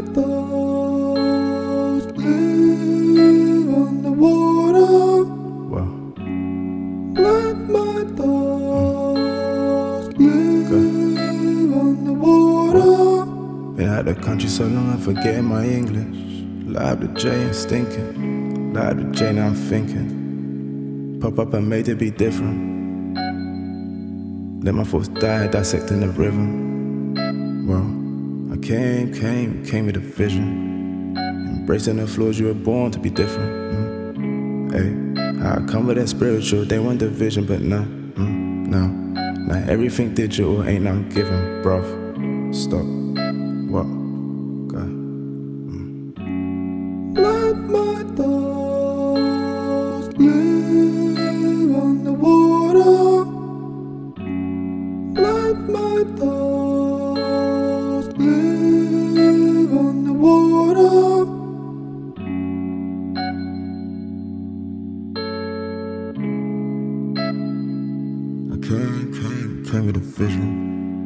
my thoughts live on the water. Well, Let my thoughts live on the water. been out the country so long I'm forgetting my English. Live to J and stinking. Live to J now I'm thinking. Pop up and made it be different. Let my thoughts die, dissecting the rhythm. Came, came, came with a vision. Embracing the flaws you were born to be different. Mm. Hey, I come with that spiritual, they want the vision, but nah, mm, no. Now everything digital ain't nothing given, bruv. Stop. What? God. Let my came, came, came with a vision.